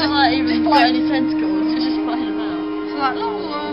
not like even got any tentacles, it's just flying out. It's like, oh, la.